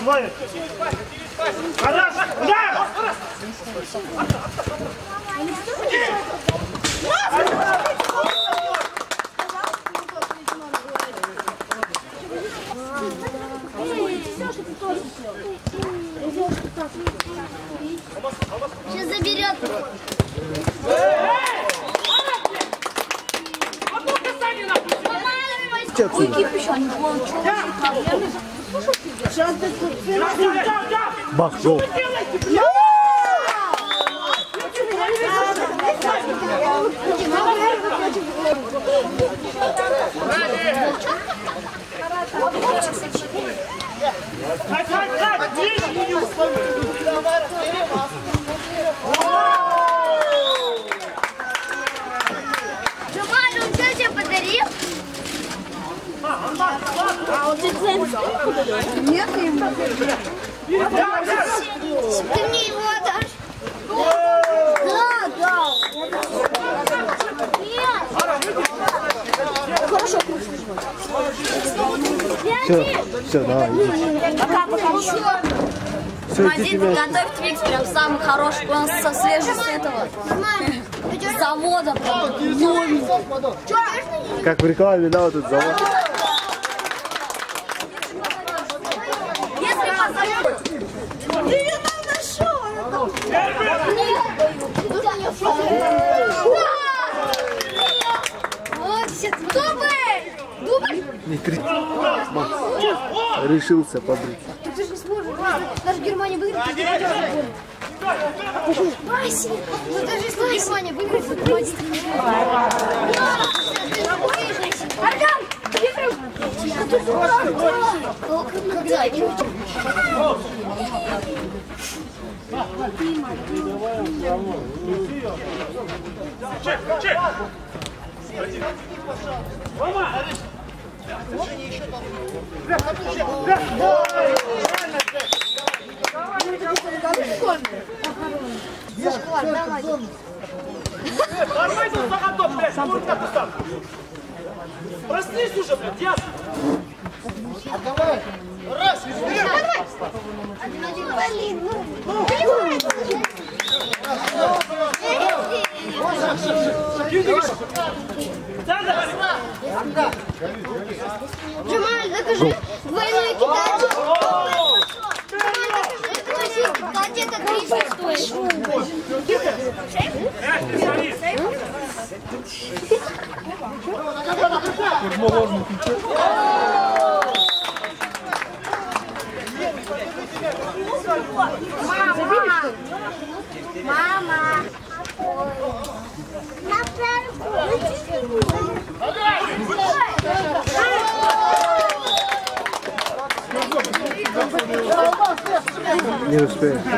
Двое. Хорош! Удар! Сейчас заберет. Bak yok. Hadi. Ты мне его отдашь? Да, да. Все, все, давай. Пока, пока. Тебя. готовь Твикс прям самый хороший, он со свежего с этого завода прям. Как в рекламе, да, вот этот завод. Если позовут, Ты ее там нашел. Вот, сейчас. Дубль! Дубль! Не кричи. Макс, решился побрить. Ты же не сможешь. Даже Германия выиграет. ты не. Вася, ну даже если Германия выиграет, то Германия не Арган! Когда? Чек, чек! Рома! Давай тут заготов, блядь, куртка ты сам. Проснись уже, блядь, ясно? Блин, ну. Да, давай. Джамаль, докажи двойной китайский. Джамаль, докажи двойной китайский, это тысяча стоит. Мама! Мама! New experience.